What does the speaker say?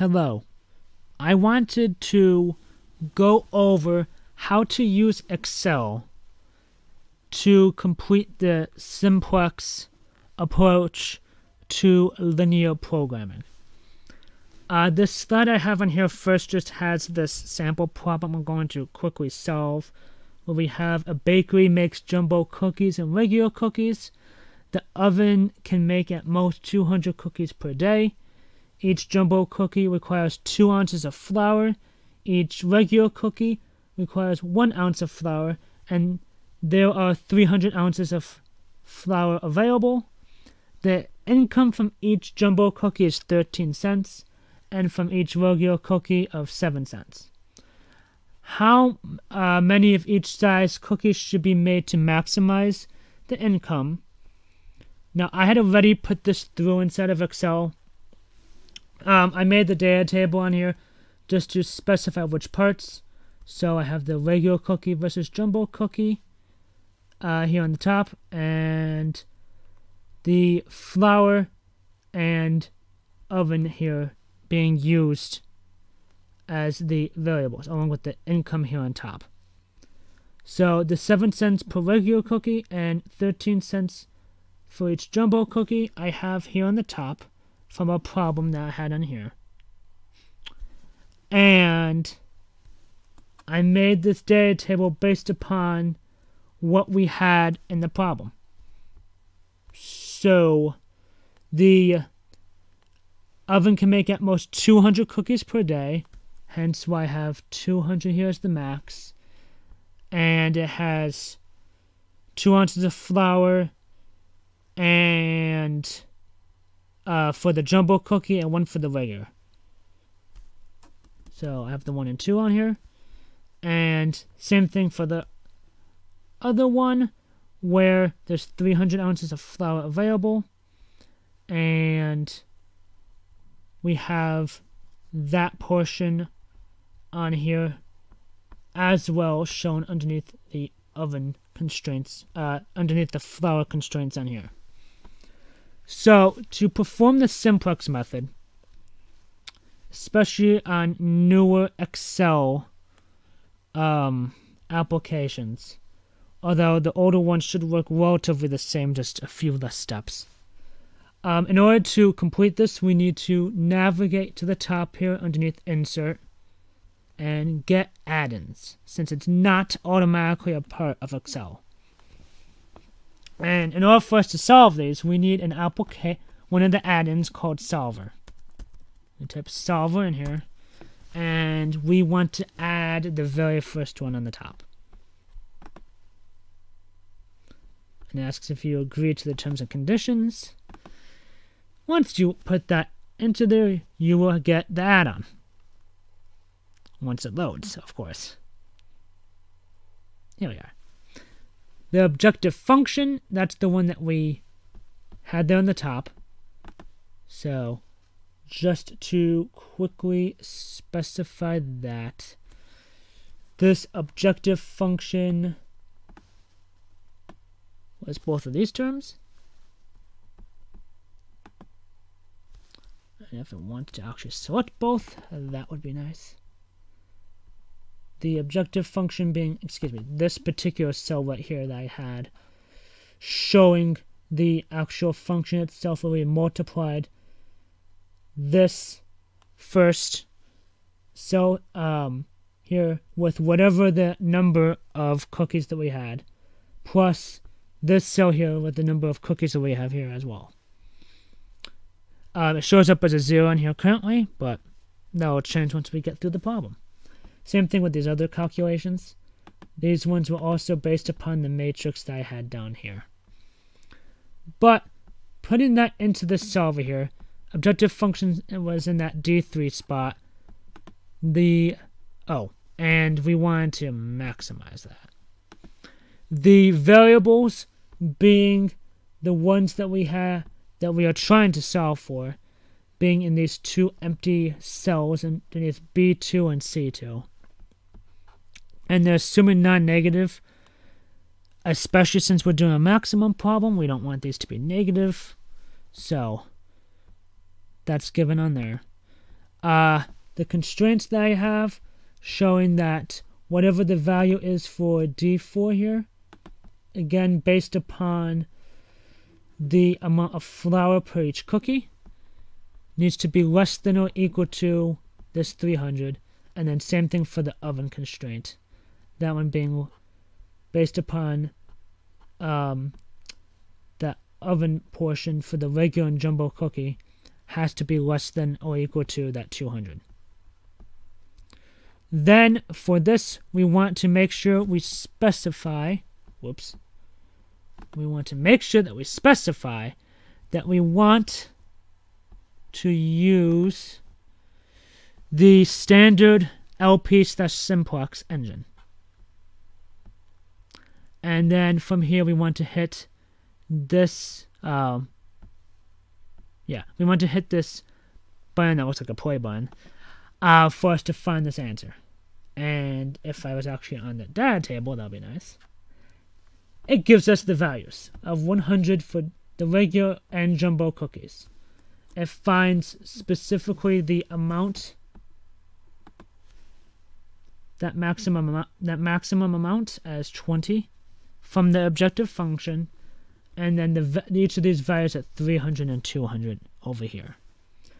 Hello. I wanted to go over how to use Excel to complete the simplex approach to linear programming. Uh, this slide I have on here first just has this sample problem I'm going to quickly solve. Where we have a bakery makes jumbo cookies and regular cookies. The oven can make at most 200 cookies per day. Each jumbo cookie requires 2 ounces of flour. Each regular cookie requires 1 ounce of flour. And there are 300 ounces of flour available. The income from each jumbo cookie is 13 cents, and from each regular cookie of 7 cents. How uh, many of each size cookies should be made to maximize the income? Now, I had already put this through inside of Excel. Um, I made the data table on here just to specify which parts. So I have the regular cookie versus jumbo cookie uh, here on the top, and the flour and oven here being used as the variables, along with the income here on top. So the 7 cents per regular cookie and 13 cents for each jumbo cookie I have here on the top from a problem that I had on here. And I made this data table based upon what we had in the problem. So the oven can make at most 200 cookies per day, hence why I have 200 here as the max. And it has 2 ounces of flour and uh, for the jumbo cookie and one for the regular. So I have the 1 and 2 on here. And same thing for the other one where there's 300 ounces of flour available. And we have that portion on here as well shown underneath the oven constraints, uh, underneath the flour constraints on here. So to perform the simplex method, especially on newer Excel um, applications, although the older ones should work relatively the same, just a few less steps. Um, in order to complete this, we need to navigate to the top here underneath Insert and get add-ins, since it's not automatically a part of Excel. And in order for us to solve these, we need an applica one of the add-ins called Solver. We type Solver in here, and we want to add the very first one on the top. And asks if you agree to the terms and conditions. Once you put that into there, you will get the add-on. Once it loads, of course. Here we are. The objective function, that's the one that we had there on the top. So just to quickly specify that, this objective function was both of these terms. And if it wanted to actually select both, that would be nice the objective function being, excuse me, this particular cell right here that I had, showing the actual function itself where we multiplied this first cell um, here with whatever the number of cookies that we had, plus this cell here with the number of cookies that we have here as well. Um, it shows up as a zero in here currently, but that will change once we get through the problem. Same thing with these other calculations. These ones were also based upon the matrix that I had down here. But putting that into the solver here, objective function was in that D3 spot. The, oh, and we wanted to maximize that. The variables being the ones that we have that we are trying to solve for being in these two empty cells underneath B2 and C2 and they're assuming non-negative, especially since we're doing a maximum problem. We don't want these to be negative, so that's given on there. uh, the constraints that I have showing that whatever the value is for D4 here, again based upon the amount of flour per each cookie, needs to be less than or equal to this 300 and then same thing for the oven constraint that one being based upon um, the oven portion for the regular and jumbo cookie has to be less than or equal to that 200 then for this we want to make sure we specify whoops we want to make sure that we specify that we want to use the standard LP slash simplex engine. And then from here we want to hit this, um, yeah, we want to hit this button that looks like a play button uh, for us to find this answer. And if I was actually on the data table, that would be nice. It gives us the values of 100 for the regular and jumbo cookies. It finds specifically the amount that maximum amount, that maximum amount as 20 from the objective function and then the each of these values at 300 and 200 over here.